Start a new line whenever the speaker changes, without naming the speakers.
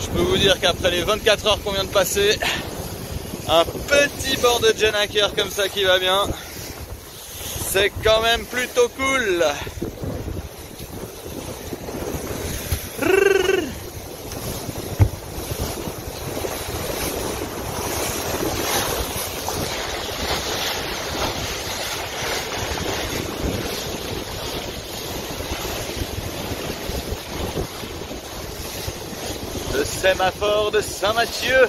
je peux vous dire qu'après les 24 heures qu'on vient de passer, un petit bord de Jenaker comme ça qui va bien, c'est quand même plutôt cool. Le sémaphore de Saint-Mathieu